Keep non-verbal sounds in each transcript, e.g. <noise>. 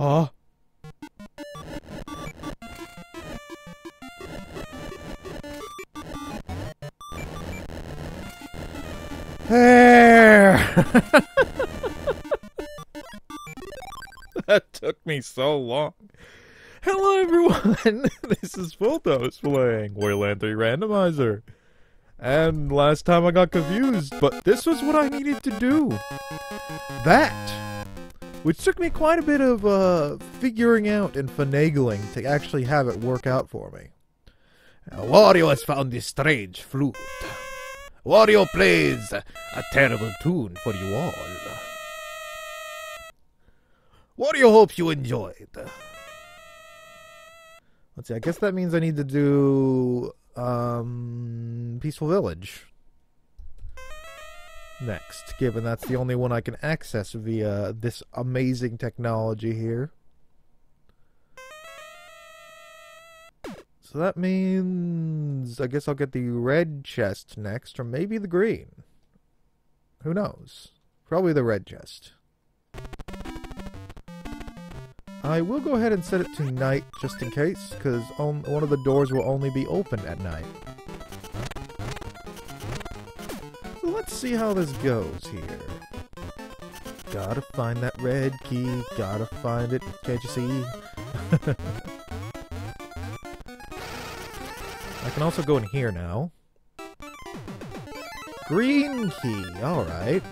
Huh? There! <laughs> that took me so long. Hello everyone, <laughs> this is Pholtos playing Wario Land 3 Randomizer. And last time I got confused, but this was what I needed to do. That! Which took me quite a bit of uh, figuring out and finagling to actually have it work out for me. Now, Wario has found this strange flute. Wario plays a terrible tune for you all. Wario hopes you enjoyed. Let's see, I guess that means I need to do um, Peaceful Village next, given that's the only one I can access via this amazing technology here. So that means I guess I'll get the red chest next, or maybe the green. Who knows? Probably the red chest. I will go ahead and set it to night just in case, because one of the doors will only be open at night. See how this goes here. Gotta find that red key, gotta find it, can't you see? <laughs> I can also go in here now. Green key, alright.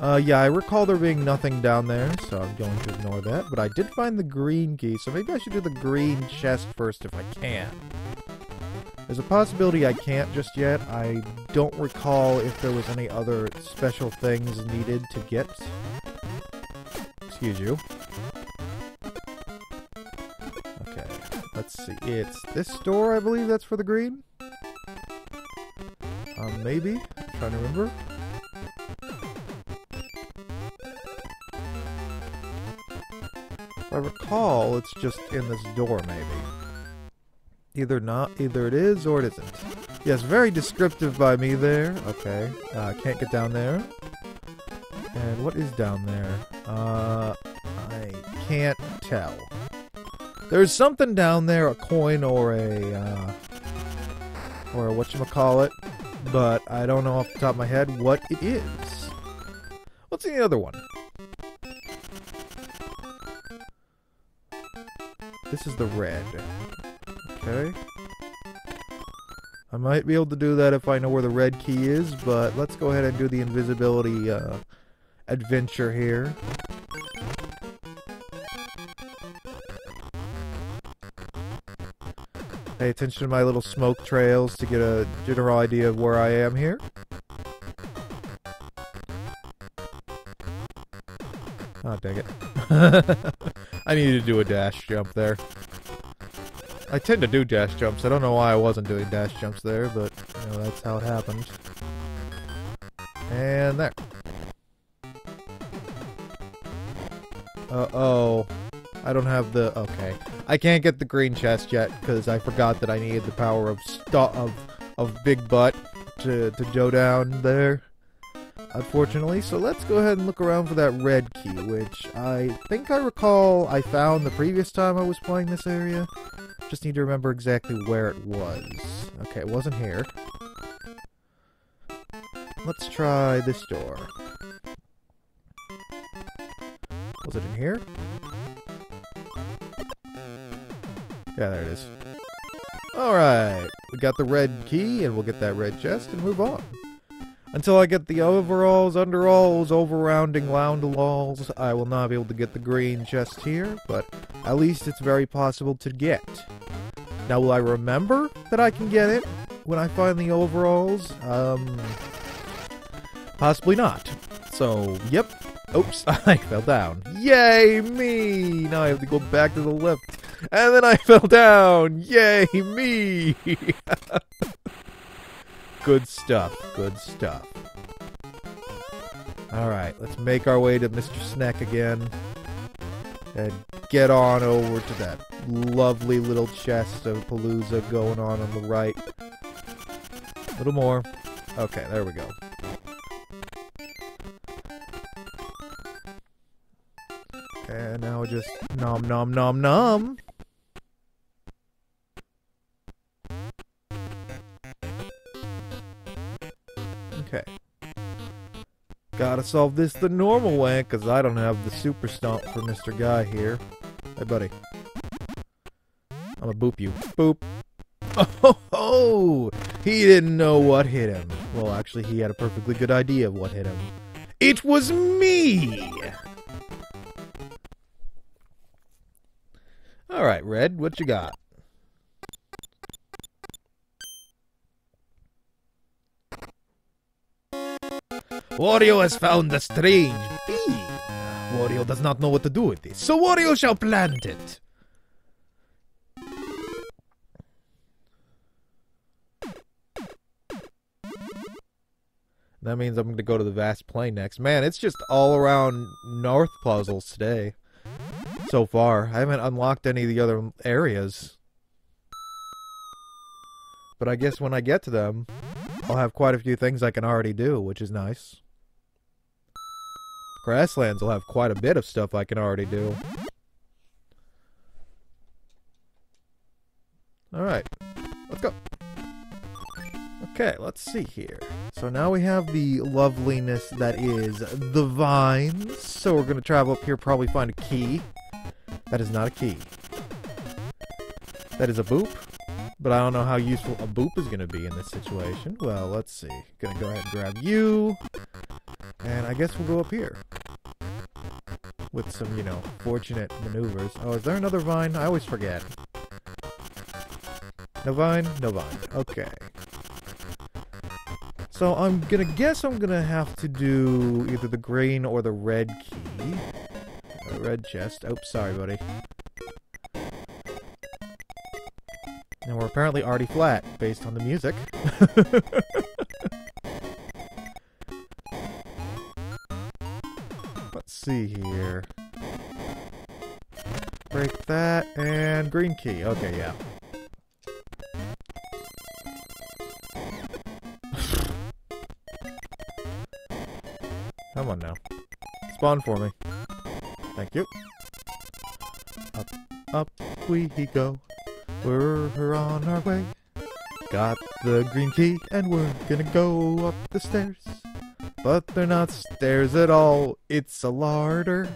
Uh, yeah, I recall there being nothing down there, so I'm going to ignore that. But I did find the green key, so maybe I should do the green chest first if I can. There's a possibility I can't just yet. I don't recall if there was any other special things needed to get. Excuse you. Okay, let's see. It's this door, I believe that's for the green? Um, maybe? I'm trying to remember. If I recall, it's just in this door, maybe. Either not, either it is or it isn't. Yes, very descriptive by me there. Okay, uh, can't get down there. And what is down there? Uh, I can't tell. There's something down there, a coin or a, uh, or whatchamacallit, but I don't know off the top of my head what it is. What's the other one? This is the red. Okay. I might be able to do that if I know where the red key is, but let's go ahead and do the invisibility uh, adventure here. Pay attention to my little smoke trails to get a general idea of where I am here. Oh, dang it. <laughs> I needed to do a dash jump there. I tend to do dash jumps. I don't know why I wasn't doing dash jumps there, but you know, that's how it happened. And there. Uh-oh. I don't have the... Okay. I can't get the green chest yet, because I forgot that I needed the power of of of Big Butt to, to go down there. Unfortunately, so let's go ahead and look around for that red key, which I think I recall I found the previous time I was playing this area. Just need to remember exactly where it was. Okay, it wasn't here. Let's try this door. Was it in here? Yeah, there it is. Alright, we got the red key, and we'll get that red chest and move on. Until I get the overalls, underalls, overrounding loundalls, I will not be able to get the green chest here, but at least it's very possible to get. Now, will I remember that I can get it when I find the overalls? Um, possibly not. So, yep. Oops, <laughs> I fell down. Yay, me! Now I have to go back to the left and then I <laughs> fell down. Yay, me! <laughs> good stuff. Good stuff. Alright, let's make our way to Mr. Snack again. And get on over to that lovely little chest of Palooza going on on the right. A little more. Okay, there we go. And now just nom nom nom nom. Okay. Gotta solve this the normal way, because I don't have the super stomp for Mr. Guy here. Hey, buddy. I'm gonna boop you. Boop. Oh, oh, <laughs> he didn't know what hit him. Well, actually, he had a perfectly good idea of what hit him. It was me! Alright, Red, what you got? Wario has found a strange bee. Wario does not know what to do with this, so Wario shall plant it. That means I'm going to go to the vast plain next. Man, it's just all around north puzzles today. So far. I haven't unlocked any of the other areas. But I guess when I get to them, I'll have quite a few things I can already do, which is nice. Grasslands will have quite a bit of stuff I can already do. Alright, let's go. Okay, let's see here. So now we have the loveliness that is the vines. So we're going to travel up here, probably find a key. That is not a key. That is a boop. But I don't know how useful a boop is going to be in this situation. Well, let's see. Gonna go ahead and grab you. And I guess we'll go up here. With some, you know, fortunate maneuvers. Oh, is there another vine? I always forget. No vine? No vine. Okay. So I'm gonna guess I'm gonna have to do either the green or the red key. Uh, red chest. Oops, sorry, buddy. And we're apparently already flat, based on the music. <laughs> see here. Break that, and green key. Okay, yeah. <sighs> Come on now. Spawn for me. Thank you. Up, up we go. We're on our way. Got the green key and we're gonna go up the stairs. But they're not stairs at all. It's a larder.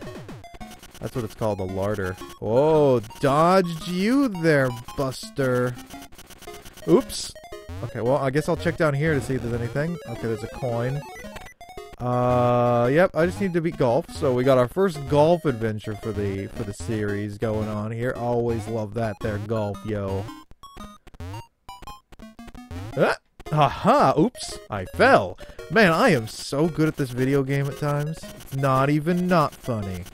That's what it's called, a larder. Oh, dodged you there, Buster. Oops. Okay, well, I guess I'll check down here to see if there's anything. Okay, there's a coin. Uh, yep, I just need to beat golf. So we got our first golf adventure for the for the series going on here. Always love that there golf, yo. Ah, haha, oops, I fell. Man, I am so good at this video game at times. It's not even not funny.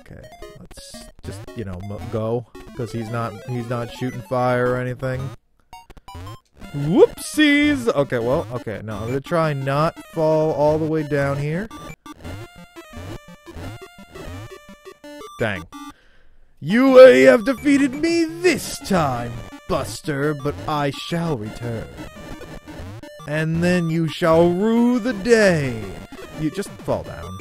Okay, let's just, you know, go. Because he's not, he's not shooting fire or anything. Whoopsies! Okay, well, okay, no, I'm gonna try not fall all the way down here. Dang. You have defeated me this time, Buster, but I shall return. And then you shall rue the day. You just fall down.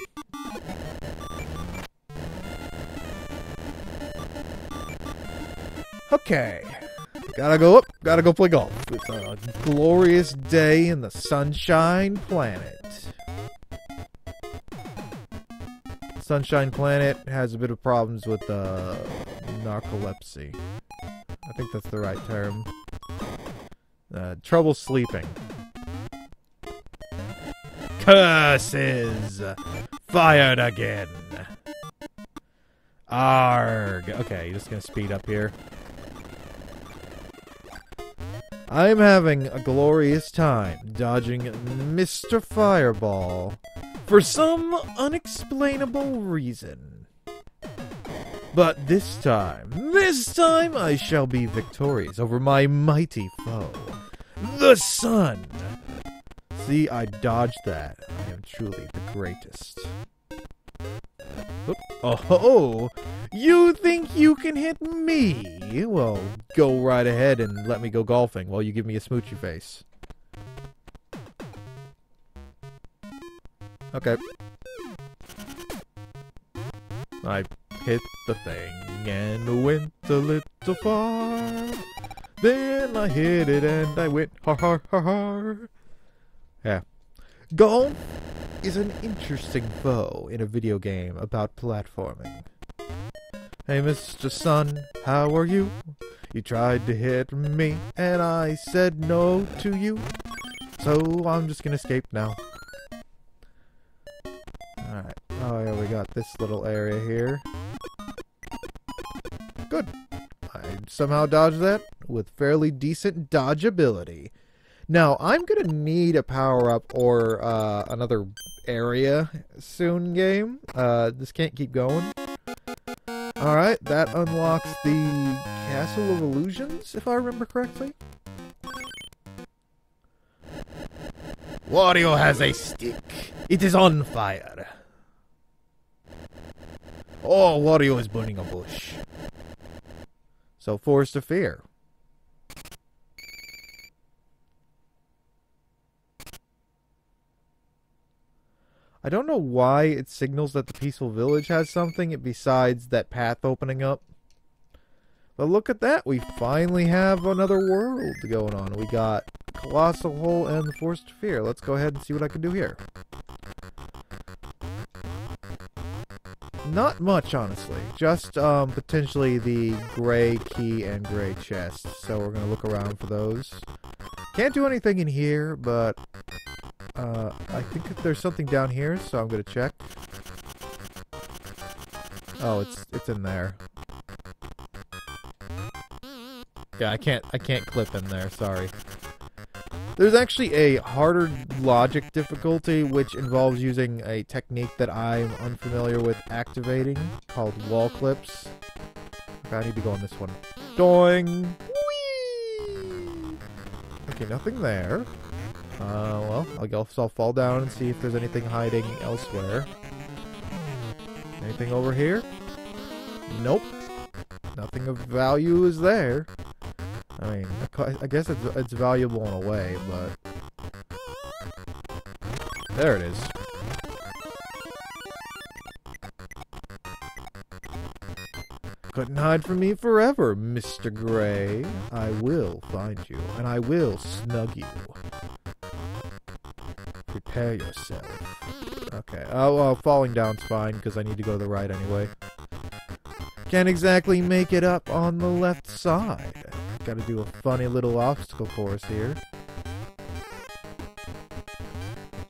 Okay. Gotta go up, gotta go play golf. It's a glorious day in the Sunshine Planet. Sunshine Planet has a bit of problems with uh, narcolepsy. I think that's the right term. Uh, trouble sleeping. Curses! Fired again! Arg! Okay, just gonna speed up here. I'm having a glorious time dodging Mr. Fireball for some unexplainable reason. But this time, this time I shall be victorious over my mighty foe, the sun. See, I dodged that. I am truly the greatest. Oh, oh, oh, you think you can hit me? Well, go right ahead and let me go golfing while you give me a smoochy face. Okay. I hit the thing and went a little far. Then I hit it and I went har har har har. Yeah. Golf is an interesting foe in a video game about platforming. Hey, Mr. Sun, how are you? You tried to hit me, and I said no to you. So I'm just gonna escape now. Alright. Oh yeah, we got this little area here. Good. I somehow dodged that with fairly decent dodgeability. Now, I'm gonna need a power-up or uh, another area soon, game. Uh, this can't keep going. Alright, that unlocks the Castle of Illusions, if I remember correctly. Wario has a stick. It is on fire. Oh, Wario is burning a bush. So, Forest of Fear. I don't know why it signals that the peaceful village has something besides that path opening up. But look at that, we finally have another world going on. We got Colossal Hole and the of Fear. Let's go ahead and see what I can do here. Not much, honestly. Just um, potentially the gray key and gray chest. So we're going to look around for those. Can't do anything in here, but uh, I think there's something down here, so I'm gonna check. Oh, it's it's in there. Yeah, I can't I can't clip in there. Sorry. There's actually a harder logic difficulty, which involves using a technique that I'm unfamiliar with activating, called wall clips. Okay, I need to go on this one. Doing. Okay, nothing there. Uh, well, I guess I'll fall down and see if there's anything hiding elsewhere. Anything over here? Nope. Nothing of value is there. I mean, I guess it's, it's valuable in a way, but... There it is. Couldn't hide from me forever, Mr. Gray. I will find you, and I will snug you. Prepare yourself. Okay. Oh, well, falling down's fine, because I need to go to the right anyway. Can't exactly make it up on the left side. Gotta do a funny little obstacle course here.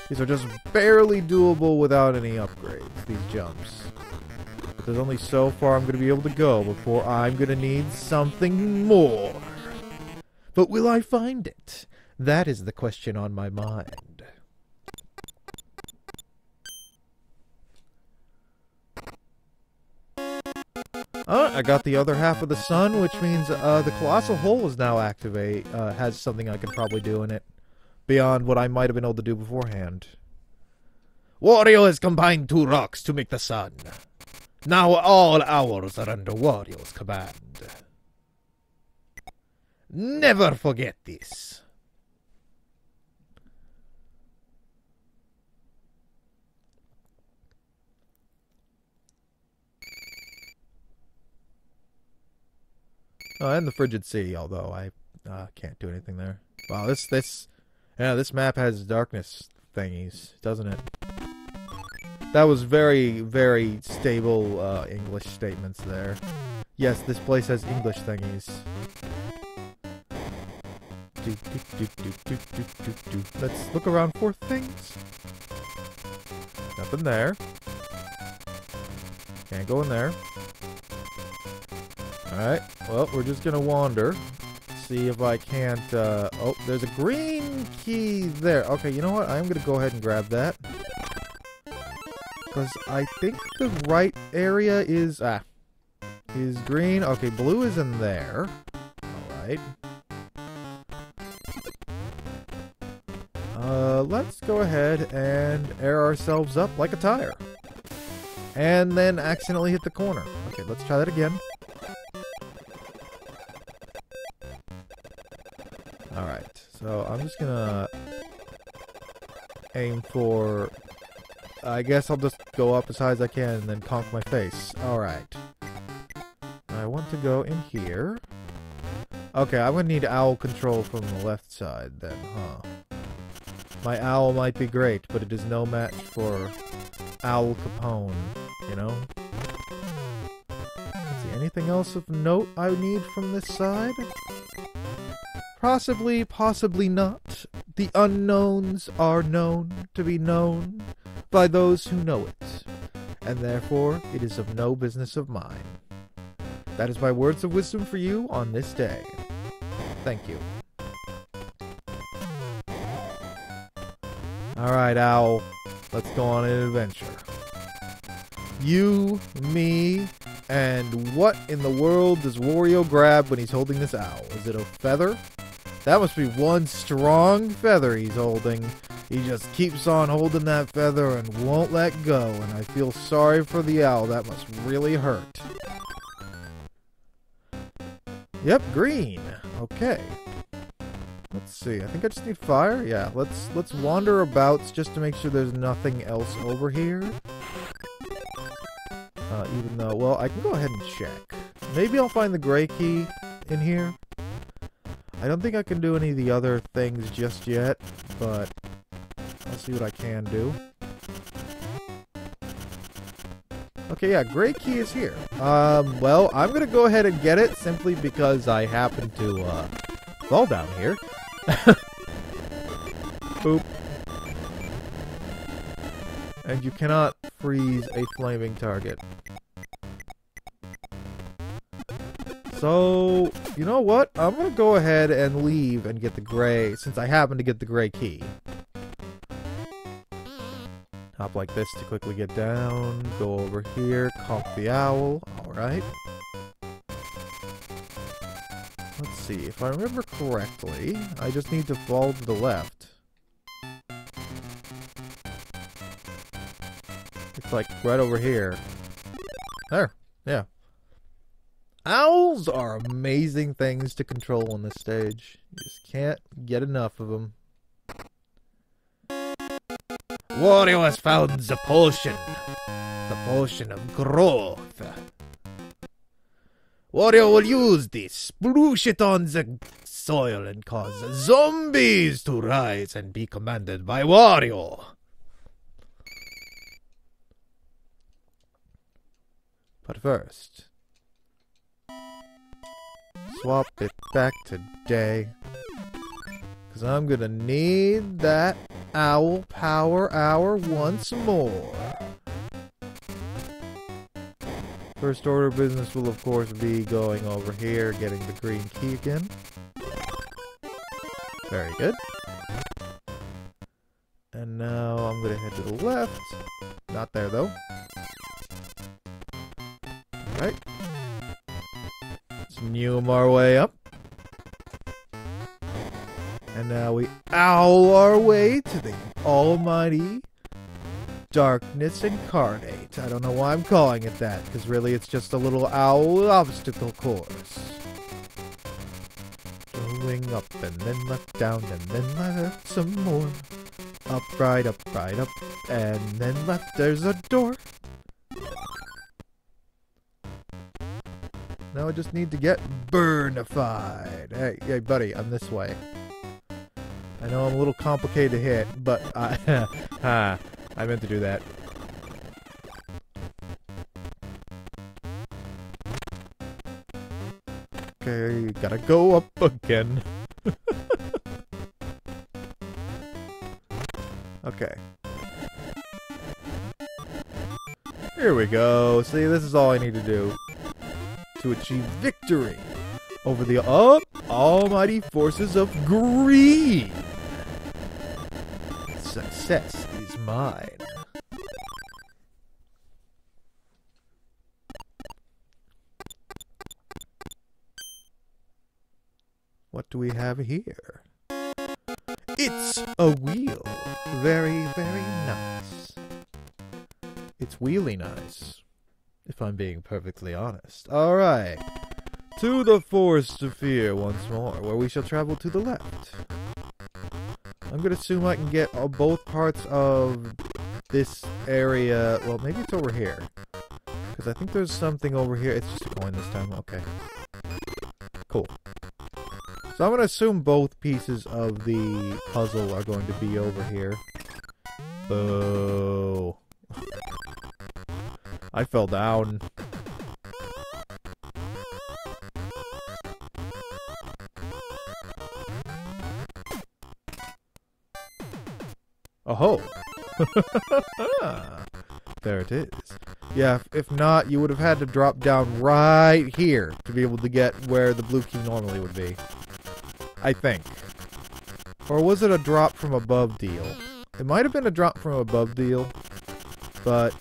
These are just barely doable without any upgrades, these jumps. But there's only so far I'm going to be able to go before I'm going to need something more. But will I find it? That is the question on my mind. Oh, I got the other half of the sun, which means uh, the colossal hole is now activate. Uh, has something I can probably do in it beyond what I might have been able to do beforehand. Wario has combined two rocks to make the sun. Now all hours are under Wario's command. Never forget this. Oh, and the Frigid Sea, although I uh, can't do anything there. Wow, this, this, yeah, this map has darkness thingies, doesn't it? That was very, very stable uh, English statements there. Yes, this place has English thingies. Let's look around for things. Nothing there. Can't go in there. Alright, well, we're just gonna wander. See if I can't, uh... Oh, there's a green key there. Okay, you know what? I'm gonna go ahead and grab that. Because I think the right area is... Ah. Is green. Okay, blue is in there. Alright. Uh, let's go ahead and air ourselves up like a tire. And then accidentally hit the corner. Okay, let's try that again. So I'm just gonna aim for I guess I'll just go up as high as I can and then conk my face. Alright. I want to go in here. Okay, I'm gonna need owl control from the left side then, huh? My owl might be great, but it is no match for Owl Capone, you know? Let's see, anything else of note I need from this side? Possibly, possibly not. The unknowns are known to be known by those who know it, and therefore it is of no business of mine. That is my words of wisdom for you on this day. Thank you. Alright, Owl. Let's go on an adventure. You, me, and what in the world does Wario grab when he's holding this owl? Is it a feather? That must be one strong feather he's holding. He just keeps on holding that feather and won't let go, and I feel sorry for the owl. That must really hurt. Yep, green. Okay. Let's see. I think I just need fire. Yeah, let's let's wander about just to make sure there's nothing else over here. Uh, even though, well, I can go ahead and check. Maybe I'll find the gray key in here. I don't think I can do any of the other things just yet, but I'll see what I can do. Okay, yeah, gray key is here. Um, well, I'm gonna go ahead and get it simply because I happen to, uh, fall down here. <laughs> Boop. And you cannot freeze a flaming target. So, you know what? I'm gonna go ahead and leave and get the gray, since I happen to get the gray key. Hop like this to quickly get down, go over here, conk the owl, alright. Let's see, if I remember correctly, I just need to fall to the left. It's like right over here. There, yeah. Owls are amazing things to control on this stage. You just can't get enough of them. Wario has found the potion. The potion of growth. Wario will use this, sploosh it on the soil and cause zombies to rise and be commanded by Wario. But first, swap it back to day. Because I'm going to need that owl power hour once more. First order of business will of course be going over here, getting the green key again. Very good. And now I'm gonna head to the left. Not there though. Our way up. And now we owl our way to the almighty Darkness Incarnate. I don't know why I'm calling it that, because really it's just a little owl obstacle course. Going up and then left down and then left some more. Up, right, up, right, up, and then left there's a door. Now I just need to get burnified. Hey, hey, buddy, I'm this way. I know I'm a little complicated to hit, but I, <laughs> I meant to do that. Okay, gotta go up again. <laughs> okay. Here we go. See, this is all I need to do to achieve victory over the up almighty forces of greed. Success is mine. What do we have here? It's a wheel. Very, very nice. It's wheelie nice. If I'm being perfectly honest. Alright. To the Forest of Fear once more, where we shall travel to the left. I'm gonna assume I can get uh, both parts of this area... Well, maybe it's over here. Because I think there's something over here. It's just a coin this time. Okay. Cool. So I'm to assume both pieces of the puzzle are going to be over here. Boo. I fell down. Oh <laughs> there it is. Yeah, if, if not, you would have had to drop down right here to be able to get where the blue key normally would be. I think. Or was it a drop from above deal? It might have been a drop from above deal, but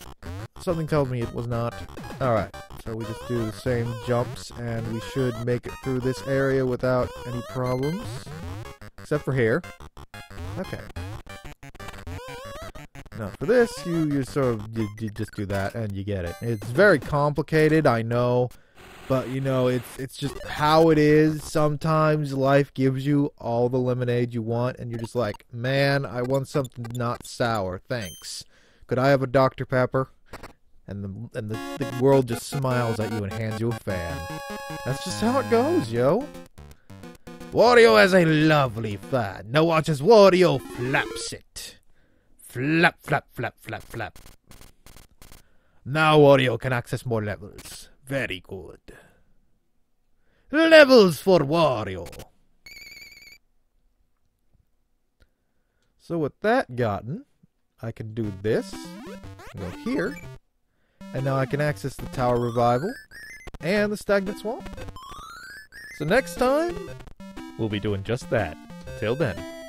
something tells me it was not. Alright, so we just do the same jumps, and we should make it through this area without any problems. Except for here. Okay. Now for this, you, you sort of, you, you just do that and you get it. It's very complicated, I know. But you know, it's it's just how it is. Sometimes life gives you all the lemonade you want, and you're just like, man, I want something not sour. Thanks. Could I have a Dr Pepper? And the and the, the world just smiles at you and hands you a fan. That's just how it goes, yo. Wario has a lovely fan. Now watch as Wario flaps it. Flap, flap, flap, flap, flap. Now Wario can access more levels. Very good. Levels for Wario. So with that gotten, I can do this, go here, and now I can access the Tower Revival and the Stagnant Swamp. So next time, we'll be doing just that. Till then.